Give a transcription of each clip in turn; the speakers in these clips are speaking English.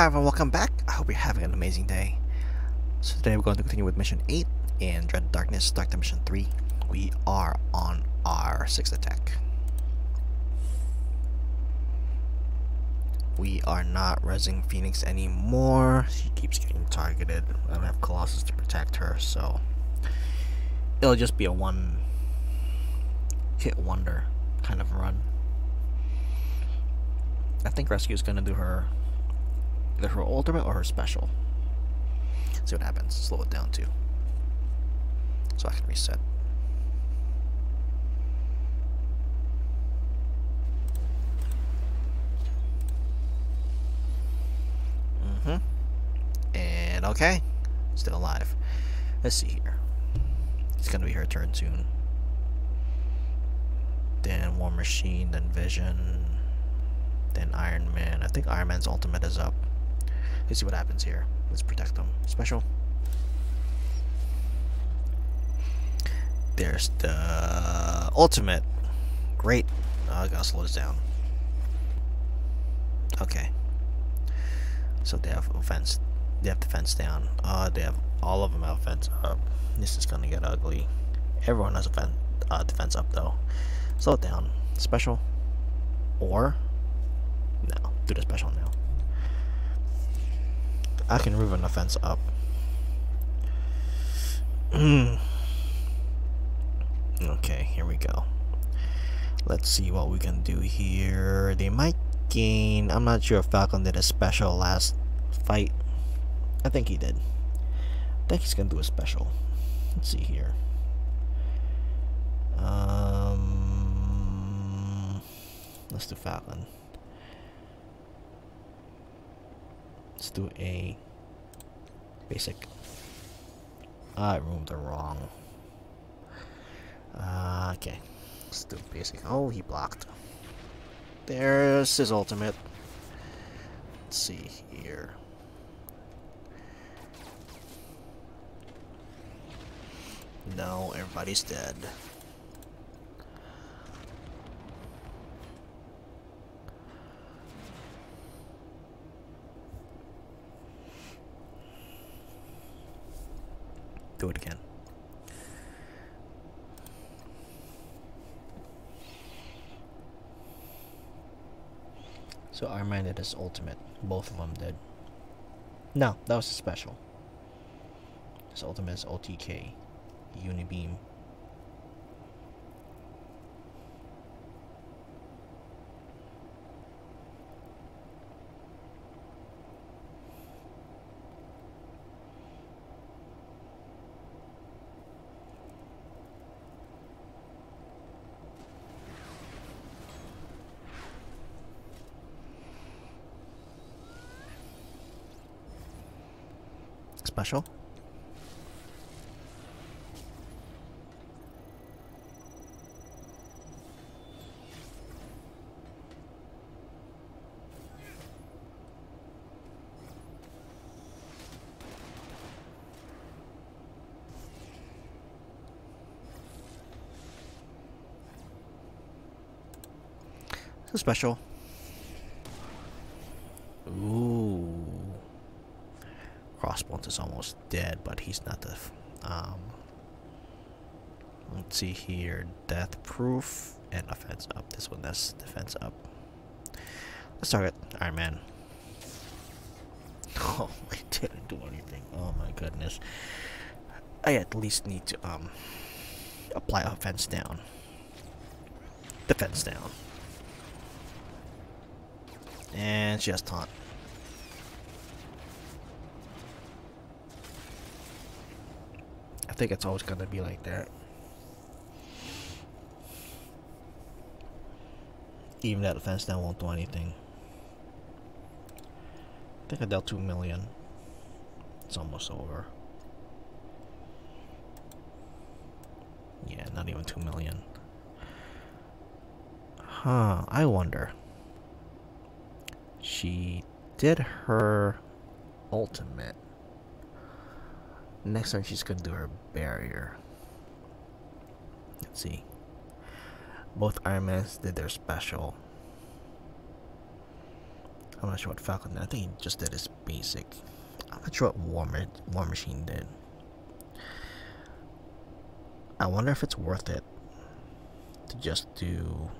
Hi everyone, welcome back. I hope you're having an amazing day. So today we're going to continue with mission 8 in Dread Darkness, Dark Mission 3. We are on our 6th attack. We are not resing Phoenix anymore. She keeps getting targeted. I don't have Colossus to protect her, so it'll just be a one hit wonder kind of run. I think Rescue is gonna do her either her ultimate or her special. See what happens. Slow it down too. So I can reset. Mm-hmm. And okay. Still alive. Let's see here. It's gonna be her turn soon. Then War Machine, then Vision, then Iron Man. I think Iron Man's ultimate is up. Let's see what happens here. Let's protect them. Special. There's the ultimate. Great. Oh, I gotta slow this down. Okay. So they have offense. They have defense down. Uh, they have all of them have offense up. This is gonna get ugly. Everyone has offense, uh, defense up though. Slow it down. Special. Or no, do the special now. I can move an offense up. okay, here we go. Let's see what we can do here. They might gain. I'm not sure if Falcon did a special last fight. I think he did. I think he's gonna do a special. Let's see here. Um, let's do Falcon. Let's do a basic. I removed the wrong. Uh, okay. Let's do basic. Oh, he blocked. There's his ultimate. Let's see here. No, everybody's dead. Do it again. So Man did his ultimate. Both of them did. No, that was a special. His ultimate is OTK. Unibeam. Special. So special. Crossbones is almost dead, but he's not the. Um, let's see here. Death proof and offense up. This one that's defense up. Let's target Iron Man. Oh, I didn't do anything. Oh my goodness. I at least need to um apply offense down. Defense down. And she has taunt. Think it's always gonna be like that. Even that defense down won't do anything. I think I dealt 2 million. It's almost over. Yeah, not even 2 million. Huh, I wonder. She did her ultimate. Next time she's gonna do her barrier. Let's see. Both Ironmans did their special. I'm not sure what Falcon did. I think he just did his basic. I'm not sure what War, Ma War Machine did. I wonder if it's worth it to just do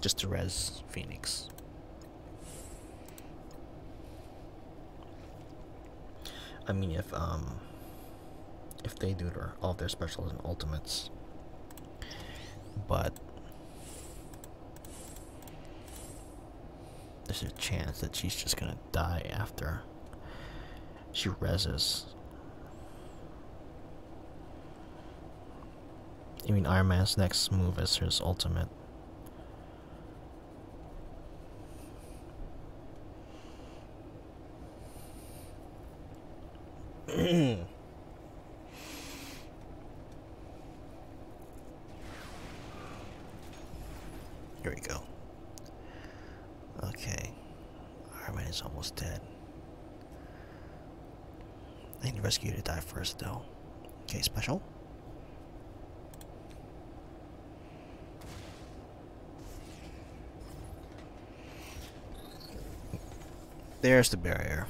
just to res Phoenix. I mean if um if they do their all their specials and ultimates but there's a chance that she's just gonna die after she reses. I mean Iron Man's next move is his ultimate. Here we go. Okay. Iron is almost dead. I need to Rescue to die first, though. Okay, special. There's the barrier.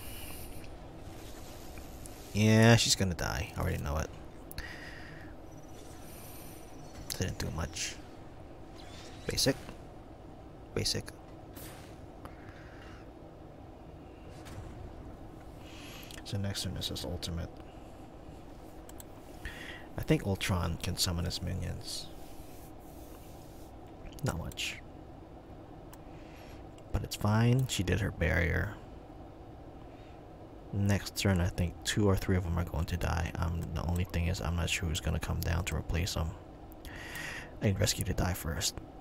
Yeah, she's gonna die. I already know it. Didn't do much. Basic. Basic. So next one is his ultimate. I think Ultron can summon his minions. Not much. But it's fine. She did her barrier. Next turn, I think two or three of them are going to die. Um, the only thing is, I'm not sure who's going to come down to replace them. I need Rescue to die first.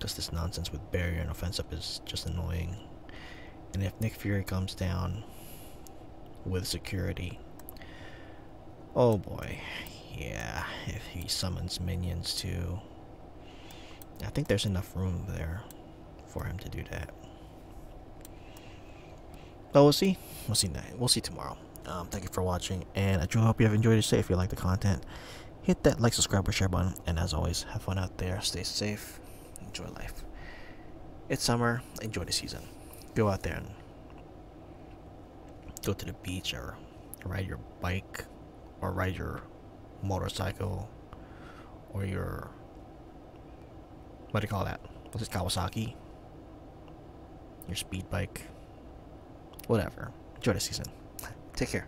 Just this nonsense with barrier and offense up is just annoying. And if Nick Fury comes down with security, oh boy, yeah, if he summons minions too, I think there's enough room there for him to do that. But we'll see. We'll see. We'll see tomorrow. Um, thank you for watching, and I do hope you have enjoyed it. Say if you like the content, hit that like, subscribe, or share button. And as always, have fun out there. Stay safe. Enjoy life. It's summer. Enjoy the season. Go out there and go to the beach or ride your bike or ride your motorcycle or your what do you call that? What's it, Kawasaki? Your speed bike whatever. Enjoy the season. Take care.